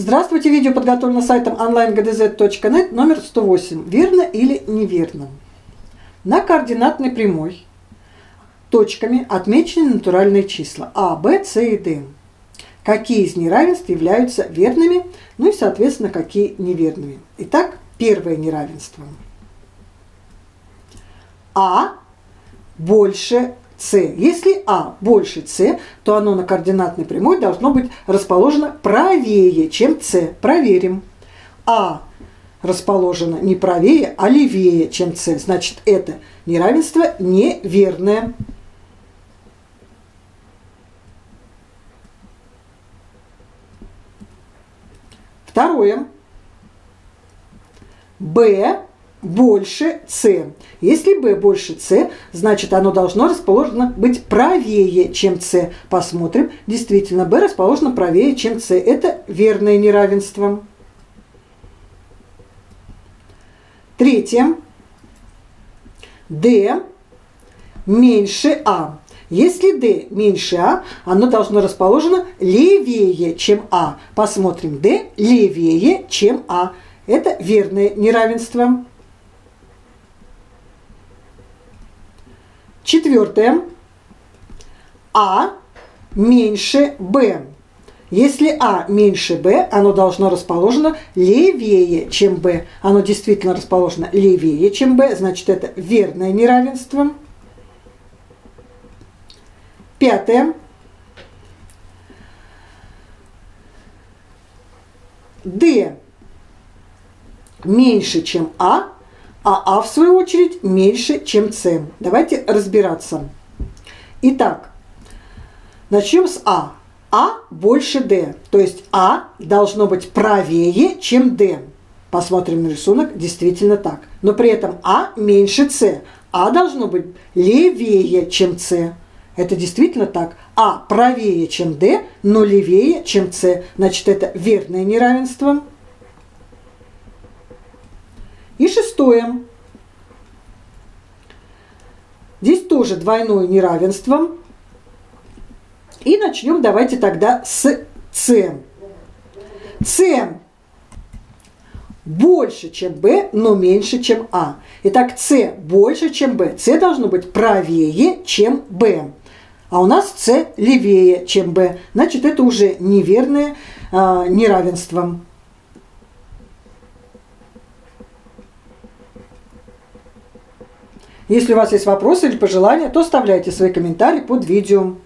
Здравствуйте, видео подготовлено сайтом onlinegdz.net номер 108. Верно или неверно? На координатной прямой точками отмечены натуральные числа А, Б, С и Д. Какие из неравенств являются верными, ну и, соответственно, какие неверными. Итак, первое неравенство. А больше с. Если А больше С, то оно на координатной прямой должно быть расположено правее, чем С. Проверим. А расположено не правее, а левее, чем С. Значит, это неравенство неверное. Второе. Б больше С. Если b больше С, значит оно должно расположено быть правее, чем С. Посмотрим. Действительно, b расположено правее, чем С. Это верное неравенство. Третье. D меньше А. Если D меньше А, оно должно расположено левее, чем А. Посмотрим. D левее, чем А. Это верное неравенство. Четвертое. А меньше Б. Если А меньше Б, оно должно расположено левее, чем Б. Оно действительно расположено левее, чем Б, значит это верное неравенство. Пятое. D меньше, чем А, а А в свою очередь меньше, чем С. Давайте разбираться. Итак, начнем с А. А больше Д, то есть А должно быть правее, чем Д. Посмотрим на рисунок, действительно так. Но при этом А меньше С. А должно быть левее, чем С. Это действительно так. А правее, чем Д, но левее, чем С. Значит, это верное неравенство. И шестое. Здесь тоже двойное неравенство. И начнем давайте тогда с С. С больше, чем Б, но меньше, чем А. Итак, С больше, чем Б. С должно быть правее, чем Б. А у нас С левее, чем Б. Значит, это уже неверное э, неравенство. Если у вас есть вопросы или пожелания, то оставляйте свои комментарии под видео.